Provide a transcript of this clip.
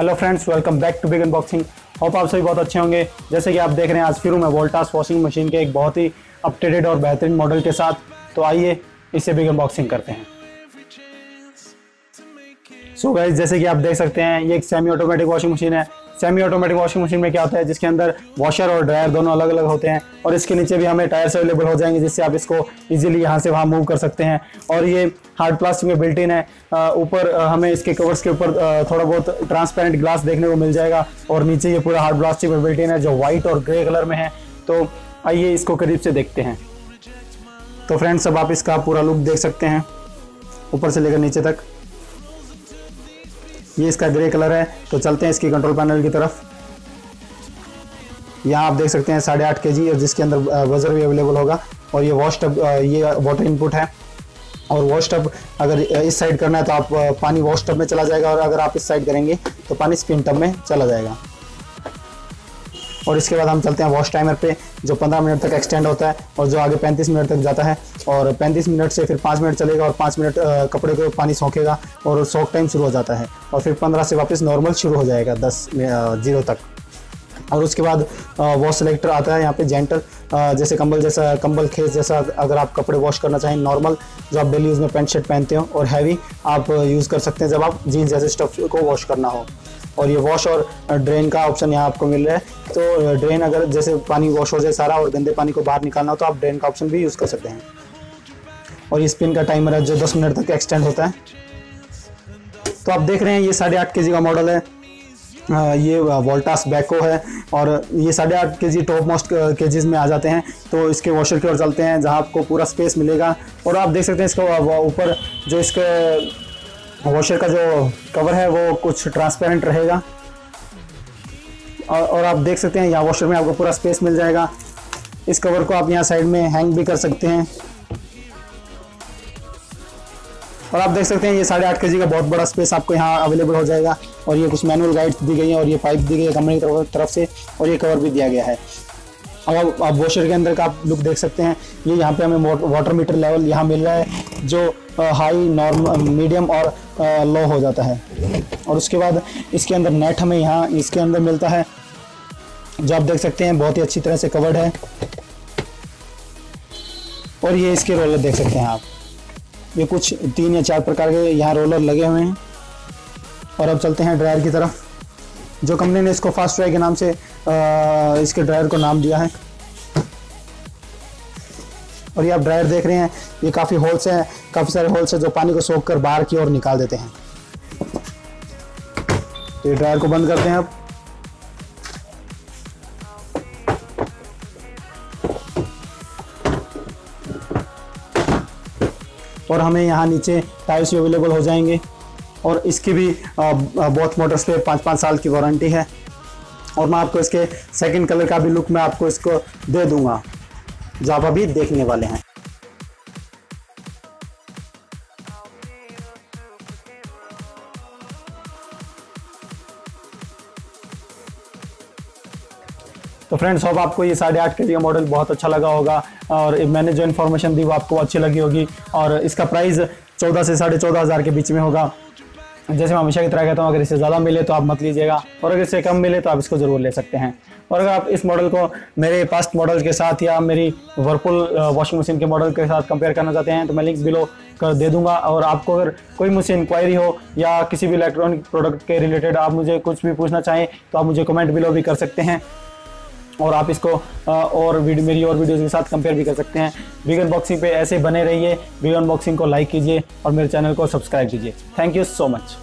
Hello friends welcome back to big unboxing hope आप सभी बहुत अच्छे होंगे। जैसे कि आप देख रहे हैं, आज फिर मैं वोल्टास वॉशिंग मशीन के एक बहुत ही अपडेटेड और बेहतरीन मॉडल के साथ। तो आइए, इसे बिग अनबॉक्सिंग करते हैं। सो so गाइज़ जैसे कि आप देख सकते हैं, ये एक सेमी ऑटोमेटिक वॉशिंग मशीन है। सेमी ऑटोमेटिक वॉशिंग मशीन में क्या होता है, जिसके अंदर वॉशर और ड्रायर दोनों अलग अलग होते हैं और इसके नीचे भी हमें टायर्स अवेलेबल हो जाएँगे, जिससे आप इसको इजीली यहाँ से वहाँ मूव कर सकते हैं। और ये हार्ड प्लास्टिक में बिल्ट इन है। ऊपर हमें इसके कवर्स के ऊपर थोड़ा बहुत ट्रांसपेरेंट ग्लास देखने को मिल जाएगा और नीचे ये पूरा हार्ड प्लास्टिक में बिल्ट इन है, जो व्हाइट और ग्रे कलर में है। तो आइए इसको करीब से देखते हैं। तो फ्रेंड्स अब आप इसका पूरा लुक देख सकते हैं, ऊपर से लेकर नीचे तक। ये इसका ग्रे कलर है तो चलते हैं इसकी कंट्रोल पैनल की तरफ़। यहाँ आप देख सकते हैं साढ़े आठ के जी और जिसके अंदर वजर भी अवेलेबल होगा, और ये वॉश टब ये वाटर इनपुट है। और वॉश टब अगर इस साइड करना है तो आप पानी वॉश टब में चला जाएगा, और अगर आप इस साइड करेंगे तो पानी स्पिन टब में चला जाएगा। और इसके बाद हम चलते हैं वॉश टाइमर पे, जो 15 मिनट तक एक्सटेंड होता है और जो आगे 35 मिनट तक जाता है। और 35 मिनट से फिर 5 मिनट चलेगा और 5 मिनट कपड़े को पानी सोखेगा और सोख टाइम शुरू हो जाता है। और फिर 15 से वापस नॉर्मल शुरू हो जाएगा 10 ज़ीरो तक। और उसके बाद वॉश सेलेक्टर आता है यहाँ पे जेंटल जैसे कंबल जैसा, कंबल खेस जैसा अगर आप कपड़े वॉश करना चाहें नॉर्मल जो आप डेली यूज़ में पैंट शर्ट पहनते हो और हैवी आप यूज़ कर सकते हैं जब आप जीन्स जैसे स्टफ़ को वॉश करना हो। और ये वॉश और ड्रेन का ऑप्शन यहाँ आपको मिल रहा है। तो ड्रेन अगर जैसे पानी वॉश हो जाए सारा और गंदे पानी को बाहर निकालना हो तो आप ड्रेन का ऑप्शन भी यूज़ कर सकते हैं। और ये स्पिन का टाइमर है जो 10 मिनट तक एक्सटेंड होता है। तो आप देख रहे हैं ये साढ़े आठ के का मॉडल है। ये वोल्टास बैको है और ये साढ़े आठ के जी टॉप मोस्ट केजीज में आ जाते हैं। तो इसके वॉशर की ओर चलते हैं जहाँ आपको पूरा स्पेस मिलेगा। और आप देख सकते हैं इसका ऊपर जो इसके वॉशर का जो कवर है वो कुछ ट्रांसपेरेंट रहेगा। और, और आप देख सकते हैं यहाँ वॉशर में आपको पूरा स्पेस मिल जाएगा। इस कवर को आप यहाँ साइड में हैंग भी कर सकते हैं। और आप देख सकते हैं ये साढ़े आठ के जी का बहुत बड़ा स्पेस आपको यहाँ अवेलेबल हो जाएगा। और ये कुछ मैनुअल गाइड्स दी गई हैं और ये पाइप दी गई है कंपनी की तरफ़ से और ये कवर भी दिया गया है। अब आप वॉशर के अंदर का आप लुक देख सकते हैं। ये यहाँ पे हमें वाटर मीटर लेवल यहाँ मिल रहा है। जो हाई नॉर्म मीडियम और लो हो जाता है। और उसके बाद इसके अंदर नेट हमें यहाँ इसके अंदर मिलता है जो आप देख सकते हैं बहुत ही अच्छी तरह से कवर्ड है। और ये इसके रोलर देख सकते हैं आप। ये कुछ तीन या चार प्रकार के यहाँ रोलर लगे हुए हैं। और अब चलते हैं ड्रायर की तरफ़ जो कंपनी ने इसको फास्ट ड्राई के नाम से आ, इसके ड्रायर को नाम दिया है। और ये आप ड्रायर देख रहे हैं, ये काफ़ी होल्स हैं, काफ़ी सारे होल्स हैं जो पानी को सोख कर बाहर की ओर निकाल देते हैं। तो ये ड्रायर को बंद करते हैं अब और हमें यहाँ नीचे टाइल्स भी अवेलेबल हो जाएँगे। और इसकी भी बहुत मोटर्स पे पाँच पाँच साल की वारंटी है। और मैं आपको इसके सेकंड कलर का भी लुक मैं आपको इसको दे दूँगा। जो आप अभी देखने वाले हैं। तो फ्रेंड्स होप आपको ये साढ़े आठ के का मॉडल बहुत अच्छा लगा होगा और मैंने जो इन्फॉर्मेशन दी वो आपको अच्छी लगी होगी और इसका प्राइस चौदह से साढ़े चौदह हज़ार के बीच में होगा। जैसे मैं हमेशा की तरह कहता हूँ, अगर इससे ज़्यादा मिले तो आप मत लीजिएगा, और अगर इससे कम मिले तो आप इसको ज़रूर ले सकते हैं। और अगर आप इस मॉडल को मेरे पास्ट मॉडल के साथ या मेरी वर्पुल वॉशिंग मशीन के मॉडल के साथ कंपेयर करना चाहते हैं तो मैं लिंक बिलो कर दे दूँगा। और आपको अगर कोई मुझसे इंक्वायरी हो या किसी भी इलेक्ट्रॉनिक प्रोडक्ट के रिलेटेड आप मुझे कुछ भी पूछना चाहें तो आप मुझे कमेंट बिलो भी कर सकते हैं। और आप इसको और वीडियो मेरी और वीडियोज़ के साथ कंपेयर भी कर सकते हैं। बिगन बॉक्सिंग पे ऐसे बने रहिए। बिगन बॉक्सिंग को लाइक कीजिए और मेरे चैनल को सब्सक्राइब कीजिए। Thank you so much